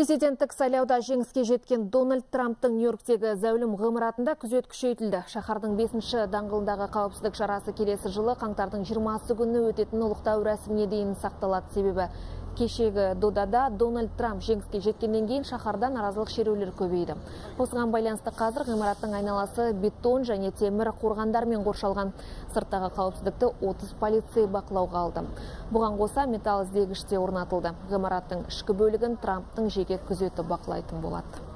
Президенттік сайлауда жеңіске жеткен Дональд Трамптың Нью-Йорктегі зәулім ғымыратында күзет күшейтілді. Шаһардың 5-ші даңғылындағы қауіпсіздік шарасы келесі жылы қаңтардың 20 күні өтетін ұлықтау рәсіміне дейін сақталады себебі кешегі додада Дональд Трамп жеңіске жеткеннен кейін шаһарда наразылық шерулер көбейді. Осыған байланысты қазір ғимараттың айналасы бетон және темір қорғандармен қоршалған. Сырттағы қауіпсіздікті 30 полицей бақылауға алды. Бұған қоса металл іздегіш те орнатылды. Ғимараттың ішкі бөлігін Трамптың жеке күзеті бақылайтын болады.